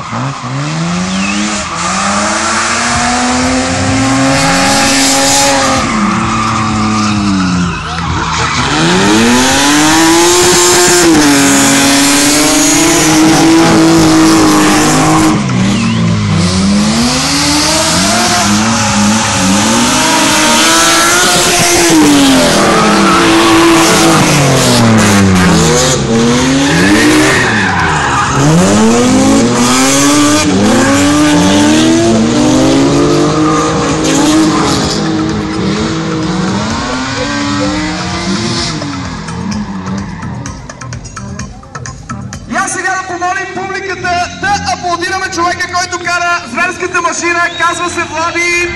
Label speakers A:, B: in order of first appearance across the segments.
A: Oh. Молим публиката да аплодираме човека, който кара зверската машина. Казва се Влади.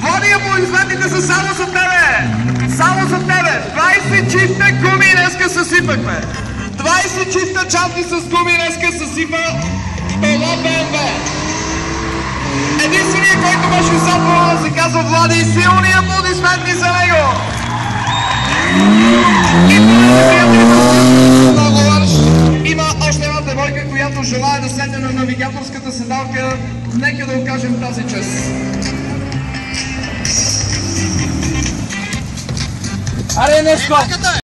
A: Влади, аплодисментите са само за тебе. Само за тебе. 20 чиста гуми днеска съсипахме. 20 чиста чанти с гуми днеска съсипа това БМВ. Единственият, който беше запълнен, се казва Влади. Силни аплодисменти за него. Която желая да седне на навигаторската седалка. Нека да окажем тази чест.
B: Аре, нещо!